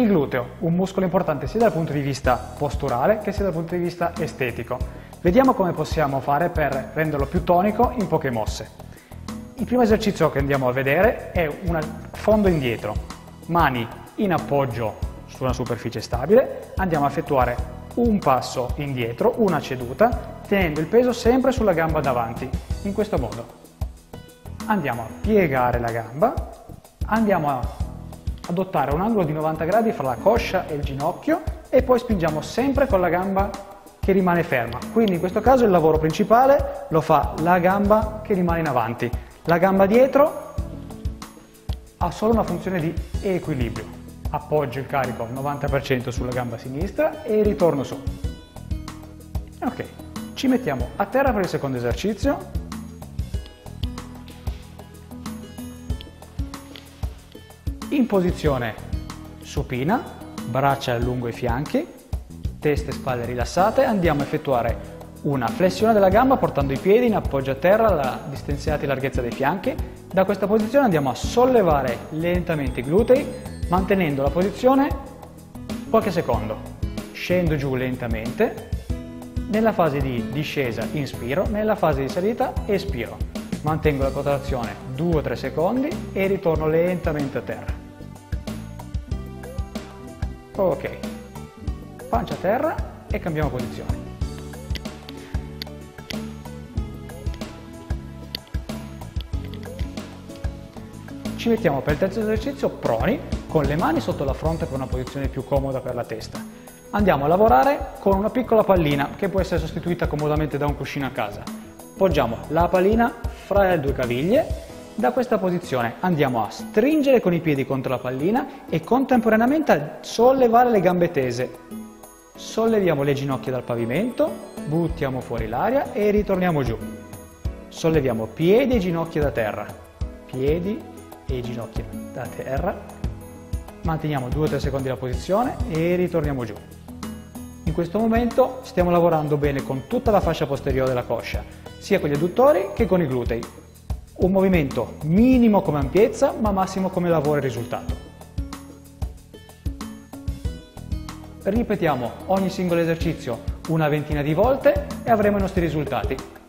Il gluteo, un muscolo importante sia dal punto di vista posturale che sia dal punto di vista estetico. Vediamo come possiamo fare per renderlo più tonico in poche mosse. Il primo esercizio che andiamo a vedere è un fondo indietro, mani in appoggio su una superficie stabile, andiamo a effettuare un passo indietro, una ceduta, tenendo il peso sempre sulla gamba davanti, in questo modo. Andiamo a piegare la gamba, andiamo a adottare un angolo di 90 gradi fra la coscia e il ginocchio e poi spingiamo sempre con la gamba che rimane ferma. Quindi in questo caso il lavoro principale lo fa la gamba che rimane in avanti. La gamba dietro ha solo una funzione di equilibrio. Appoggio il carico al 90% sulla gamba sinistra e ritorno su. Ok, ci mettiamo a terra per il secondo esercizio. In posizione supina, braccia lungo i fianchi, testa e spalle rilassate, andiamo a effettuare una flessione della gamba portando i piedi in appoggio a terra alla distensiata larghezza dei fianchi. Da questa posizione andiamo a sollevare lentamente i glutei mantenendo la posizione qualche secondo. Scendo giù lentamente. Nella fase di discesa inspiro, nella fase di salita espiro. Mantengo la contrazione 2-3 secondi e ritorno lentamente a terra. Ok, pancia a terra e cambiamo posizione. Ci mettiamo per il terzo esercizio proni, con le mani sotto la fronte per una posizione più comoda per la testa. Andiamo a lavorare con una piccola pallina che può essere sostituita comodamente da un cuscino a casa. Poggiamo la pallina fra le due caviglie. Da questa posizione andiamo a stringere con i piedi contro la pallina e contemporaneamente a sollevare le gambe tese. Solleviamo le ginocchia dal pavimento, buttiamo fuori l'aria e ritorniamo giù. Solleviamo piedi e ginocchia da terra. Piedi e ginocchia da terra, manteniamo 2-3 secondi la posizione e ritorniamo giù. In questo momento stiamo lavorando bene con tutta la fascia posteriore della coscia, sia con gli adduttori che con i glutei. Un movimento minimo come ampiezza ma massimo come lavoro e risultato. Ripetiamo ogni singolo esercizio una ventina di volte e avremo i nostri risultati.